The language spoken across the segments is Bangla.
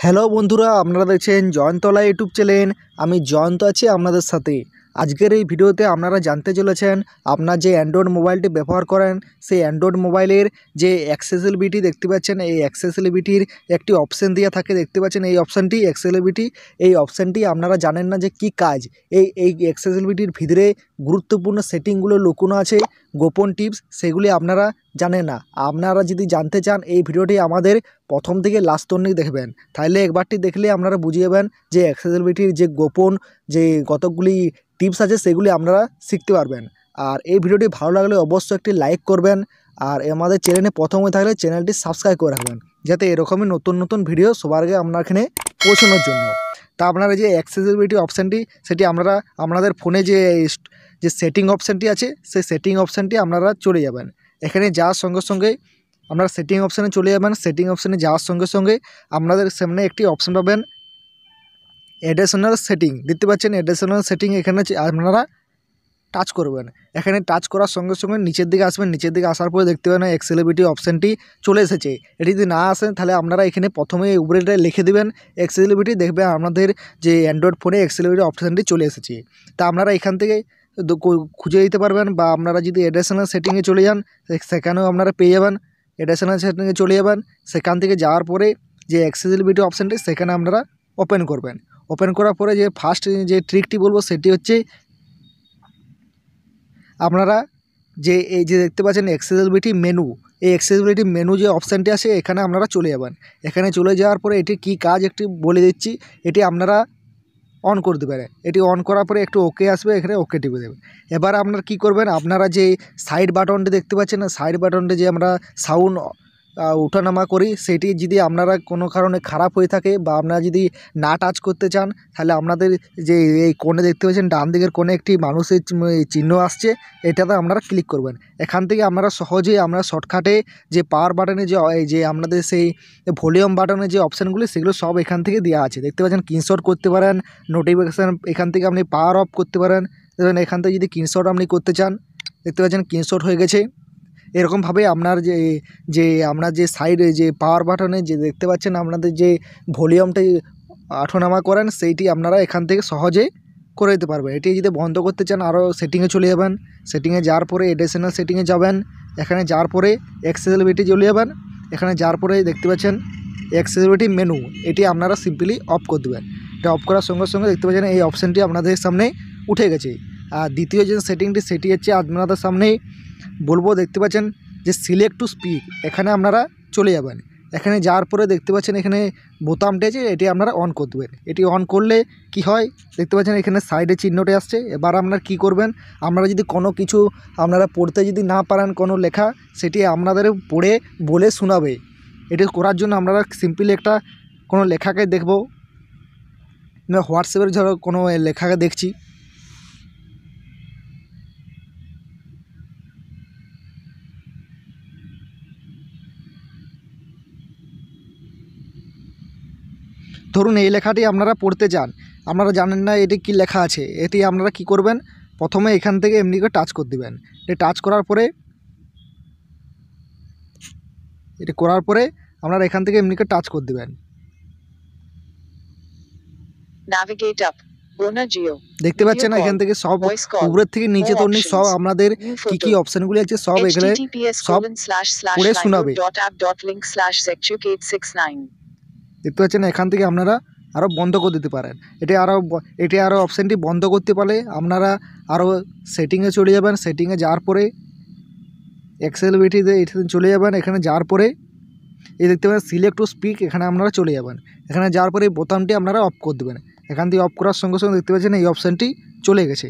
হ্যালো বন্ধুরা আপনারা দেখছেন জয়ন্তলা ইউটিউব চ্যানেল। আমি জয়ন্ত আছি আপনাদের সাথে। আজকের এই ভিডিওতে আপনারা জানতে চলেছেন, আপনার যে অ্যান্ড্রয়েড মোবাইলটি ব্যবহার করেন, সেই অ্যান্ড্রয়েড মোবাইলের যে অ্যাক্সেসিবিলিটি দেখতে পাচ্ছেন, এই অ্যাক্সেসিবিলিটির একটি অপশান দেওয়া থাকে, দেখতে পাচ্ছেন এই অপশানটি অ্যাক্সেসিবিলিটি এই অপশানটি আপনারা জানেন না যে কি কাজ। এই এই অ্যাক্সেসিবিলিটির ভিতরে গুরুত্বপূর্ণ সেটিংগুলো লুকোনো আছে, গোপন টিপস সেগুলি আপনারা জানেন না। আপনারা যদি জানতে চান, এই ভিডিওটি আমাদের প্রথম থেকে লাস্ট অবধি দেখবেন। তাহলে একবারটি দেখলে আপনারা বুঝিয়ে যাবেন যে অ্যাক্সেসিবিলিটির যে গোপন, যে কতগুলি টিপস আছে, সেগুলি আপনারা শিখতে পারবেন। আর এই ভিডিওটি ভালো লাগলে অবশ্যই একটি লাইক করবেন। আর আমাদের চ্যানেলে প্রথম হয়ে থাকলে চ্যানেলটি সাবস্ক্রাইব করে রাখবেন, যাতে এরকমই নতুন নতুন ভিডিও সবার আগে আপনার এখানে পৌঁছানোর জন্য। তা আপনারা যে অ্যাক্সেসিবিলিটি অপশানটি সেটি আপনারা, আপনাদের ফোনে যে যে সেটিং অপশানটি আছে, সেই সেটিং অপশানটি আপনারা চলে যাবেন। এখানে যাওয়ার সঙ্গে সঙ্গে আপনারা সেটিং অপশানে চলে যাবেন। সেটিং অপশানে যাওয়ার সঙ্গে সঙ্গে আপনাদের সামনে একটি অপশান পাবেন অ্যাডিশনাল সেটিং দেখতে পাচ্ছেন অ্যাডিশনাল সেটিং এখানে আপনারা টাচ করবেন। এখানে টাচ করার সঙ্গে সঙ্গে নিচের দিকে আসবেন, নিচের দিকে আসার পরে দেখতে পাবেন এক্সেলিবিলিটি অপশানটি চলে এসেছে। এটি যদি না আসেন তাহলে আপনারা এখানে প্রথমে উপরেটা লিখে দেবেন এক্সেলিবিলিটি দেখবেন আপনাদের যে অ্যান্ড্রয়েড ফোনে এক্সেলিবিলিটি অপশানটি চলে এসেছে। তা আপনারা এখান থেকে খুঁজে দিতে পারবেন বা আপনারা যদি অ্যাডিশনাল সেটিংয়ে চলে যান সেখানেও আপনারা পেয়ে যাবেন। অ্যাডিশনাল সেটিংয়ে চলে যাবেন, সেখান থেকে যাওয়ার পরে যে অ্যাক্সেসিবিলিটি অপশানটি সেখানে আপনারা ওপেন করবেন। ওপেন করার পরে যে ফার্স্ট যে ট্রিকটি বলব সেটি হচ্ছে আপনারা যে এই যে দেখতে পাচ্ছেন অ্যাক্সেসিবিলিটি মেনু এই অ্যাক্সেসিবিলিটি মেনু যে অপশানটি আছে এখানে আপনারা চলে যাবেন। এখানে চলে যাওয়ার পরে এটি কি কাজ একটি বলে দিচ্ছি, এটি আপনারা অন করে দেবেন এটি অন করার পরে একটু ওকে আসবে, এখানে ওকে টিপে দেবেন এবার আপনারা কি করবেন, আপনারা যে সাইড বাটনটি দেখতে পাচ্ছেন না সাইড বাটনটি যে আমরা সাউন্ড ওঠানামা করি। সেটি যদি আপনারা কোনো কারণে খারাপ হয়ে থাকে বা আপনারা যদি না টাচ করতে চান, তাহলে আপনাদের যে এই কোণে দেখতে পাচ্ছেন, ডান দিকের কোণে একটি মানুষের চিহ্ন আসছে। এটাতে আপনারা ক্লিক করবেন। এখান থেকে আপনারা সহজেই আমরা শর্টকাটে যে পাওয়ার বাটনে যে যে আপনাদের সেই ভলিউম বাটনের যে অপশানগুলি, সেগুলো সব এখান থেকে দেওয়া আছে। দেখতে পাচ্ছেন, স্ক্রিনশট করতে পারেন, নোটিফিকেশান এখান থেকে আপনি পাওয়ার অফ করতে পারেন। এখান থেকে যদি স্ক্রিনশট আপনি করতে চান, দেখতে পাচ্ছেন, স্ক্রিনশট হয়ে গেছে। এরকমভাবে আপনার যে যে আপনার যে সাইডে যে পাওয়ার বাটনে যে দেখতে পাচ্ছেন আপনাদের যে ভলিউমটা আঠোনামা করেন, সেইটি আপনারা এখান থেকে সহজে করে দিতে পারবেন। এটি যদি বন্ধ করতে চান, আরও সেটিংয়ে চলে যাবেন। সেটিংয়ে যাওয়ার পরে এডিশনাল সেটিংয়ে যাবেন। এখানে যাওয়ার পরে অ্যাক্সেসিবিলিটি চলে যাবেন। এখানে যাওয়ার পরে দেখতে পাচ্ছেন অ্যাক্সেসিবিলিটি মেনু এটি আপনারা সিম্পলি অফ করে দেবেন। এটা অফ করার সঙ্গে সঙ্গে দেখতে পাচ্ছেন এই অপশানটি আপনাদের সামনে উঠে গেছে। আর দ্বিতীয় যে সেটিংটি সেটি হচ্ছে আপনাদের সামনেই বলব, দেখতে পাচ্ছেন যে সিলেক্ট টু স্পিক এখানে আপনারা চলে যাবেন। এখানে যাওয়ার পরে দেখতে পাচ্ছেন এখানে বোতামটি আছে, এটি আপনারা অন করে দেবেন এটি অন করলে কি হয়? দেখতে পাচ্ছেন এখানে সাইডে চিহ্নটি আসছে। এবার আপনারা কি করবেন? আপনারা যদি কোনো কিছু আপনারা পড়তে যদি না পারেন কোনো লেখা, সেটি আপনাদের পড়ে বলে শোনাবে। এটি করার জন্য আপনারা সিম্পলি একটা কোনো লেখাকে দেখব। হোয়াটসঅ্যাপের ধরো কোনো লেখাকে দেখছি। ধরুন এই লেখাটি আপনারা পড়তে চান আপনারা জানেন না এটি কি লেখা আছে এটি আপনারা কি করবেন প্রথমে এখান থেকে এমনি করে টাচ করে দেবেন এটি টাচ করার পরে এটি করার পরে আপনারা এখান থেকে এমনি করে টাচ করে দেবেন Navigate up. দেখতে পাচ্ছেন এখান থেকে সব উপরের থেকে নিচে তো অনেক সব. আপনাদের কি কি. অপশানগুলি আছে সব এখানে সব পড়ে শোনাবে। দেখতে পাচ্ছেন এখান থেকে আপনারা আরও বন্ধ করে দিতে পারেন। এটি আরও এটি আরও অপশানটি বন্ধ করতে পারলে আপনারা আরও সেটিংয়ে চলে যাবেন। সেটিংয়ে যাওয়ার পরে এক্সেল বিটিতে এখানে চলে যাবেন। এখানে যাওয়ার পরে এই দেখতে পাবেন সিলেক্ট টু স্পিক এখানে আপনারা চলে যাবেন। এখানে যাওয়ার পরে এই বোতামটি আপনারা অফ করে দেবেন। এখান থেকে অফ করার সঙ্গে সঙ্গে দেখতে পাচ্ছেন এই অপশানটি চলে গেছে।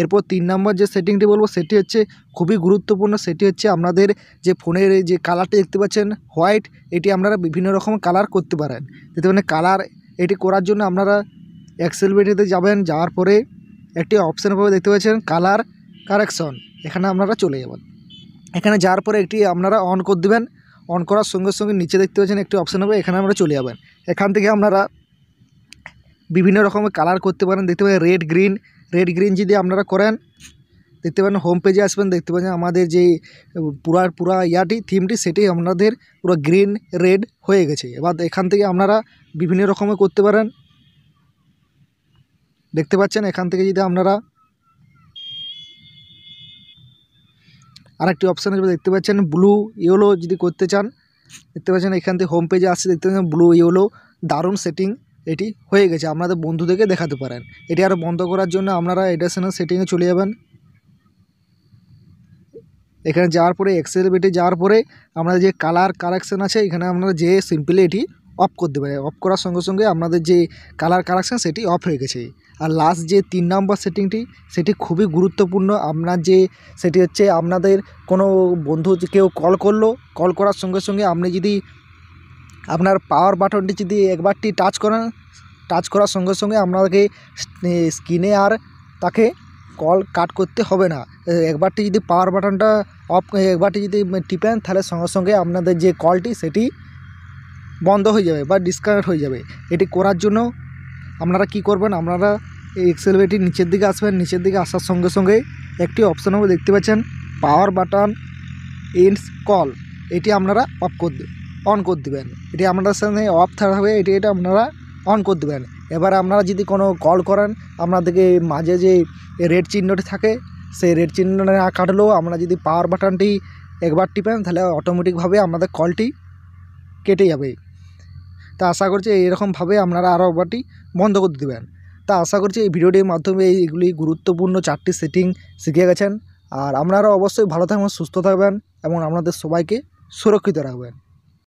এরপর তিন নম্বর যে সেটিংটি বলব, সেটি হচ্ছে খুবই গুরুত্বপূর্ণ। সেটি হচ্ছে আপনাদের যে ফোনের যে কালারটি দেখতে পাচ্ছেন হোয়াইট এটি আপনারা বিভিন্ন রকম কালার করতে পারেন। যেতে মানে কালার এটি করার জন্য আপনারা এক্সেলবিটিতে যাবেন, যাওয়ার পরে একটি অপশান পাবে দেখতে পাচ্ছেন কালার কারেকশন এখানে আপনারা চলে যাবেন। এখানে যাওয়ার পরে একটি আপনারা অন করে দেবেন। অন করার সঙ্গে সঙ্গে নিচে দেখতে পাচ্ছেন, একটি অপশান হবে এখানে আমরা চলে যাবেন। এখান থেকে আপনারা বিভিন্ন রকমের কালার করতে পারেন। দেখতে পাবেন রেড গ্রিন রেড গ্রিন যদি আপনারা করেন, দেখতে পারেন হোম পেজে আসবেন, দেখতে পাচ্ছেন আমাদের যে পুরা পুরা ইয়াটি, থিমটি, সেটি আপনাদের পুরো গ্রিন, রেড হয়ে গেছে। এবার এখান থেকে আপনারা বিভিন্ন রকমের করতে পারেন। দেখতে পাচ্ছেন, এখান থেকে যদি আপনারা আরেকটি অপশান আসবে দেখতে পাচ্ছেন ব্লু ইয়েলো যদি করতে চান, দেখতে পাচ্ছেন, এখান থেকে হোম পেজে আসছে, দেখতে পাচ্ছেন ব্লু ইয়েলো দারুণ সেটিং এটি হয়ে গেছে। আপনাদের বন্ধুদেরকে দেখাতে পারেন। এটি আরও বন্ধ করার জন্য আপনারা এডিশনাল সেটিংয়ে চলে যাবেন। এখানে যাওয়ার পরে এক্সেল বেটে যাওয়ার পরে আপনাদের যে কালার কারেকশান আছে, এখানে আপনারা যে সিম্পলি এটি অফ করতে পারে অফ করার সঙ্গে সঙ্গে আপনাদের যে কালার কারেকশান সেটি অফ হয়ে গেছে। আর লাস্ট যে তিন নম্বর সেটিংটি সেটি খুবই গুরুত্বপূর্ণ। আপনার যে, সেটি হচ্ছে আপনাদের কোনো বন্ধু কেউ কল করল কল করার সঙ্গে সঙ্গে আপনি যদি আপনার পাওয়ার বাটনটি যদি একবারটি টাচ করেন টাচ করার সঙ্গে সঙ্গে আপনাকে স্ক্রিনে আর তাকে কল কাট করতে হবে না। একবারটি যদি পাওয়ার বাটনটা অফ একবারটি যদি টিপেন, তাহলে সঙ্গে সঙ্গে আপনাদের যে কলটি সেটি বন্ধ হয়ে যাবে বা ডিসকানেক্ট হয়ে যাবে। এটি করার জন্য আপনারা কি করবেন, আপনারা এই এক্সেল বেটির নিচের দিকে আসবেন, নিচের দিকে আসার সঙ্গে সঙ্গে একটি অপশান দেখতে পাচ্ছেন পাওয়ার বাটন ইনস কল এটি আপনারা অফ করে দেবেন অন করে দেবেন। এটি আপনাদের সঙ্গে অফ থাকবে এটি এটা আপনারা অন করে দেবেন। এবার আপনারা যদি কোনো কল করেন, আপনাদেরকে মাঝে যে রেড চিহ্নটি থাকে, সেই রেড চিহ্ন না কাটলেও আমরা যদি পাওয়ার বাটনটি একবার টিপেন, তাহলে অটোমেটিকভাবে আমাদের কলটি কেটে যাবে। তা আশা করছি এইরকমভাবে আপনারা আরও একবারটি বন্ধ করে দেবেন। তা আশা করছি এই ভিডিওটির মাধ্যমে এইগুলি গুরুত্বপূর্ণ চারটি সেটিং শিখে গেছেন। আর আপনারা অবশ্যই ভালো থাকবেন, সুস্থ থাকবেন, এবং আপনাদের সবাইকে সুরক্ষিত রাখবেন।